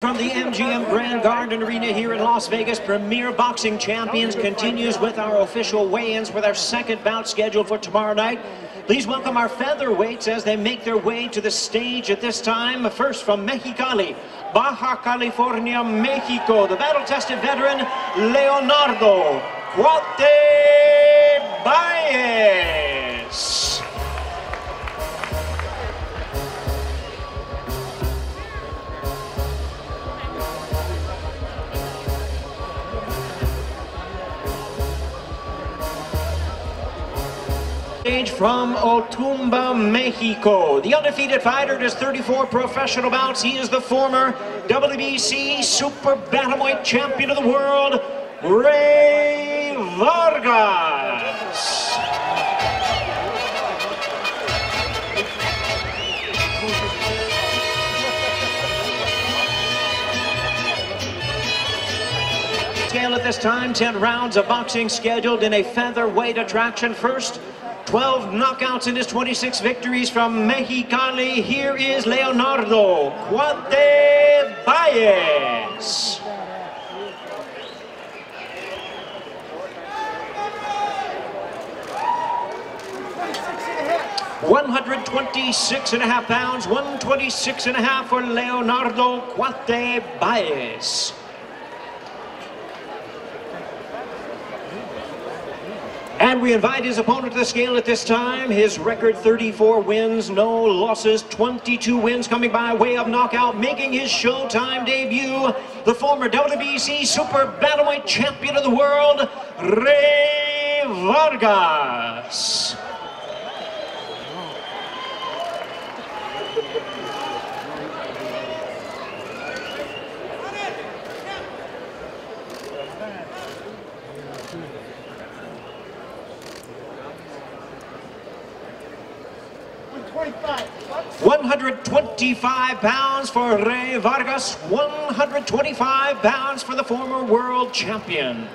From the MGM Grand Garden Arena here in Las Vegas, Premier Boxing Champions continues with our official weigh-ins with our second bout scheduled for tomorrow night. Please welcome our featherweights as they make their way to the stage at this time. First from Mexicali, Baja California, Mexico, the battle-tested veteran Leonardo Cuate Stage from Otumba, Mexico. The undefeated fighter does 34 professional bouts. He is the former WBC Super Bantamweight Champion of the World, Rey Vargas. Scale at this time, 10 rounds of boxing scheduled in a featherweight attraction. First, 12 knockouts in his 26 victories from Mexicali. Here is Leonardo Cuate Baez. One hundred twenty-six and a half pounds, one twenty-six and a half for Leonardo Cuate Baez. And we invite his opponent to the scale at this time. His record 34 wins, no losses, 22 wins coming by way of knockout, making his Showtime debut. The former WBC Super Bantamweight Champion of the World, Rey Vargas. 125 pounds for Rey Vargas, 125 pounds for the former world champion.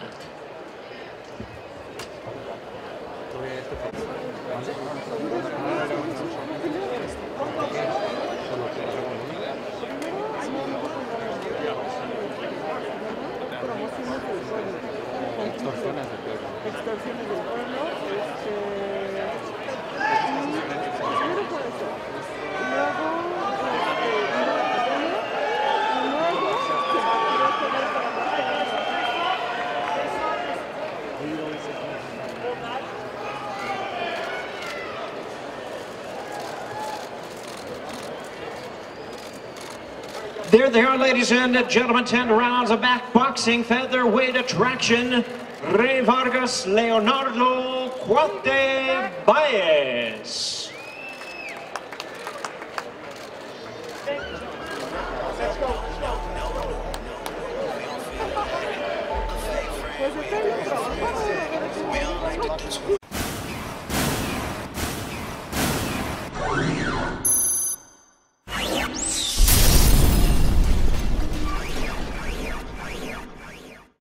There they are, ladies and gentlemen. 10 rounds of back boxing featherweight attraction. Rey Vargas, Leonardo Cuate Baez.